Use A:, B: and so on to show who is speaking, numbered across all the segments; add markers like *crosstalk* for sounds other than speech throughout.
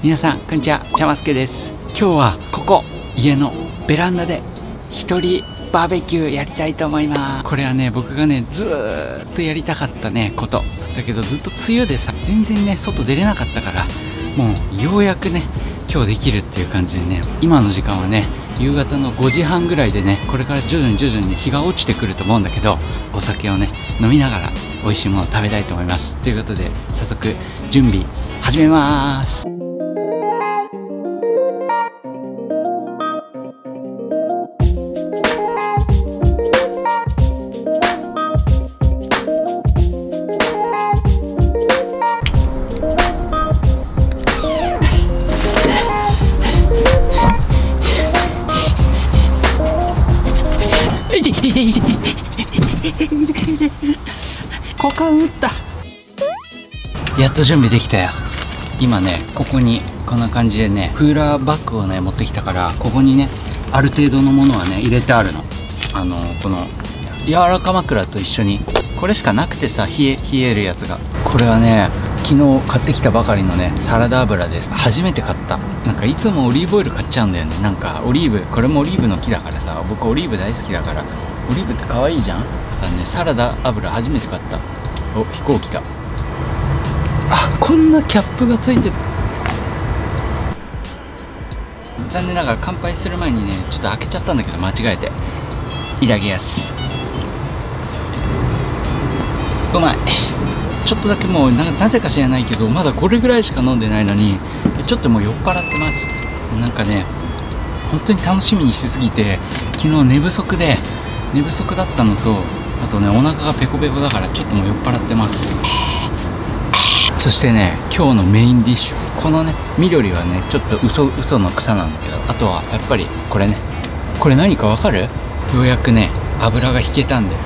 A: 皆さんこんにちは。ちゃますけです。今日はここ家のベランダで一人バーベキューやりたいと思います。これはね僕がねずーっとやりたかったねこと。だけどずっと梅雨でさ全然ね外出れなかったからもうようやくね今日できるっていう感じでね今の時間はね夕方の5時半ぐらいでねこれから徐々に徐々に日が落ちてくると思うんだけどお酒をね飲みながら美味しいものを食べたいと思います。ということで早速準備始めます。股間打ったやっと準備できたよ。今ねここにこんな感じでねクーラーバッグをね持ってきたからここにねある程度のものはね入れてあるの。あのこの柔らか枕と一緒に。これしかなくてさ冷え冷えるやつが。これはね昨日買ってきたばかりのねサラダ油です。初めて買った。なんかいつもオリーブオイル買っちゃうんだよね。なんかオリーブこれもオリーブの木だからさ僕オリーブ大好きだから。オリーブって可愛いじゃん？だからねサラダ油初めて買った。お飛行機だ。あこんなキャップがついて残念ながら乾杯する前にねちょっと開けちゃったんだけど間違えて。いただきます。うまい。ちょっとだけもうななぜか知らないけどまだこれぐらいしか飲んでないのにちょっともう酔っ払ってます。なんかね本当に楽しみにしすぎて昨日寝不足で寝不足だったのとあとねお腹がペコペコだからちょっともう酔っ払ってます。そしてね今日のメインディッシュ。このね緑はねちょっと嘘嘘の草なんだけどあとはやっぱりこれね。これ何かわかる？ようやくね油が引けたんで *laughs*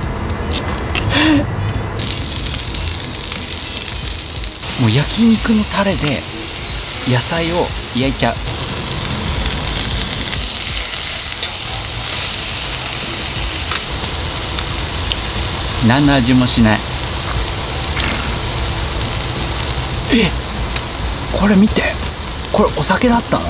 A: もう焼肉のタレで野菜を焼いちゃう。何の味もしない。えこれ見て。これお酒だったの？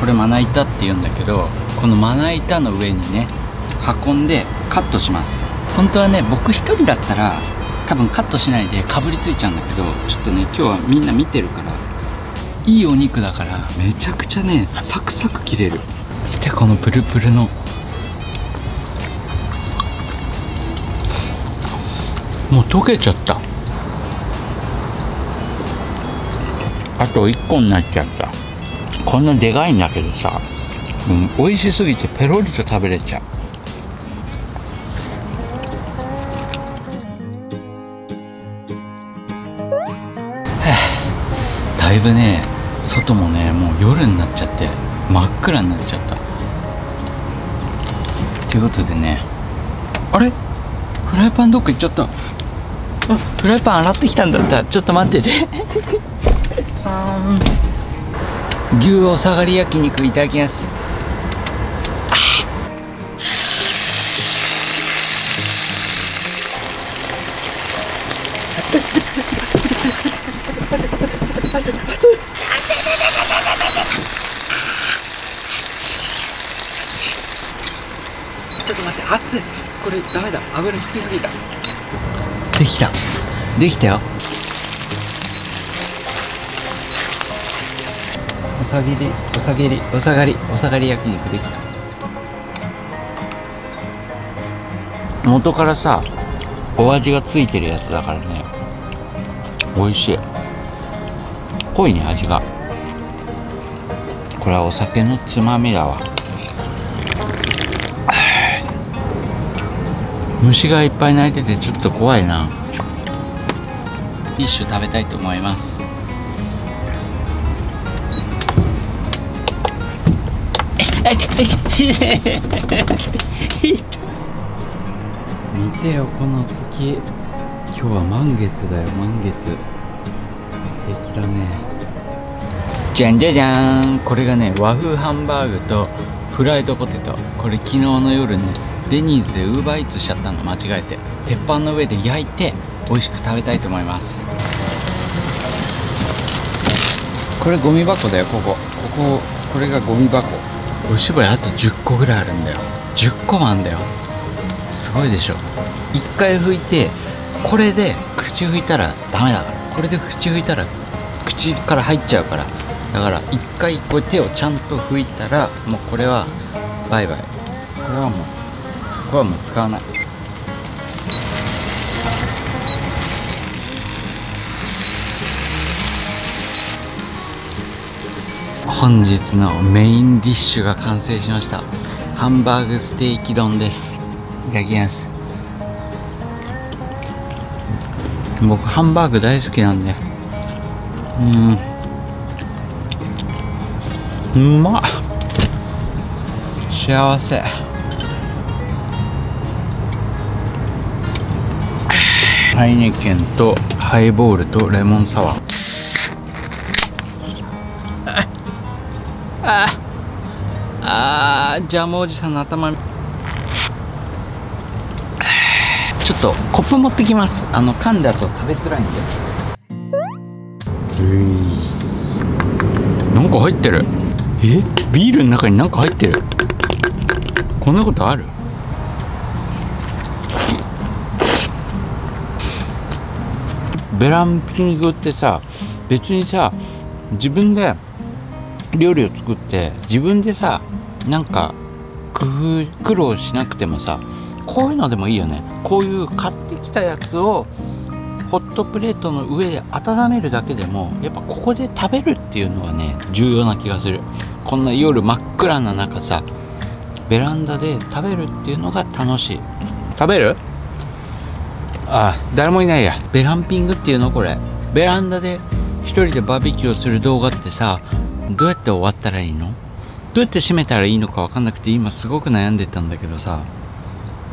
A: これまな板って言うんだけどこのまな板の上にね運んでカットします。本当はね僕一人だったら多分カットしないでかぶりついちゃうんだけどちょっとね今日はみんな見てるからいいお肉だからめちゃくちゃねサクサク切れる。見てこのプルプルの。もう溶けちゃった。あと1個になっちゃった。こんなでかいんだけどさ、うん、美味しすぎてペロリと食べれちゃう。だいぶね外もねもう夜になっちゃって真っ暗になっちゃった。ということでねあれ？フライパンどっか行っちゃった。あフライパン洗ってきたんだった。ちょっと待ってて。牛お下がり焼肉いただきます熱い。これダメだ。油引きすぎた。できた。できたよ。おさぎりおさぎりおさがりおさがり焼肉できた。元からさお味がついてるやつだからね。美味しい。濃いね味が。これはお酒のつまみだわ。虫がいっぱい鳴いててちょっと怖いな。フィッシュ食べたいと思います。見てよこの月。今日は満月だよ満月。素敵だね。じゃんじゃじゃーん。これがね和風ハンバーグとフライドポテト。これ昨日の夜ねデニーズでウーバーイーツしちゃったの間違えて。鉄板の上で焼いて美味しく食べたいと思います。これゴミ箱だよここ。こここれがゴミ箱。おしぼりあと10個ぐらいあるんだよ。10個もあんだよ。すごいでしょ。1回拭いてこれで口拭いたらダメだから。これで口拭いたら口から入っちゃうから。だから一回こう手をちゃんと拭いたらもうこれはバイバイ。これはもうこれはもう使わない。本日のメインディッシュが完成しました。ハンバーグステーキ丼です。いただきます。僕ハンバーグ大好きなんで。うん。うまっ。幸せ。ハイネケンとハイボールとレモンサワー。ああジャムおじさんの頭。ちょっとコップ持ってきます。あの噛んだと食べづらいんでなんか入ってる。え？ビールの中になんか入ってる。こんなことある？ベランピングってさ別にさ自分で料理を作って自分でさなんか工夫苦労しなくてもさこういうのでもいいよね。こういう買ってきたやつをホットプレートの上で温めるだけでもやっぱここで食べるっていうのはね重要な気がする。こんな夜真っ暗な中さベランダで食べるっていうのが楽しい。食べる？あ誰もいないや。ベランピングっていうのこれ。ベランダで一人でバーベキューをする動画ってさどうやって終わったらいいの？どうやって締めたらいいのか分かんなくて今すごく悩んでたんだけどさ。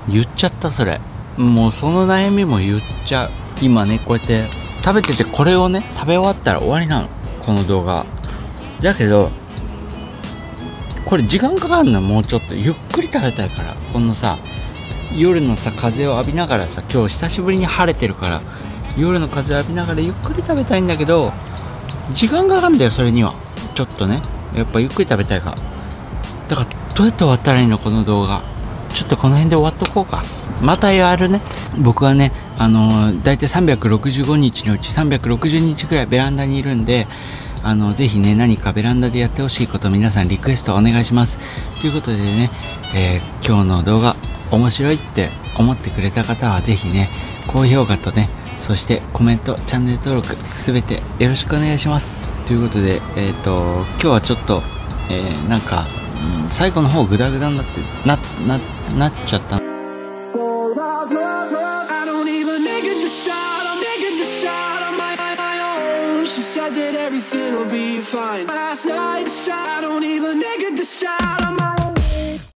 A: 言っちゃったそれ。もうその悩みも言っちゃう。今ねこうやって食べててこれをね食べ終わったら終わりなの。この動画。だけどこれ時間かかるのもうちょっと。ゆっくり食べたいから。このさ夜のさ風を浴びながらさ今日久しぶりに晴れてるから夜の風を浴びながらゆっくり食べたいんだけど時間かかるんだよそれには。ちょっとね。やっぱゆっくり食べたいから。だからどうやって終わったらいいのこの動画。ちょっとこの辺で終わっとこうか。またやるね。僕はねあのー、大体365日のうち360日ぐらいベランダにいるんであのぜひね何かベランダでやってほしいこと皆さんリクエストお願いします。ということでね、えー、今日の動画面白いって思ってくれた方はぜひね高評価とねそしてコメントチャンネル登録すべてよろしくお願いします。ということでえっ、ー、と今日はちょっと、えー、なんか、うん、最後の方グダグダになってなななっちゃった。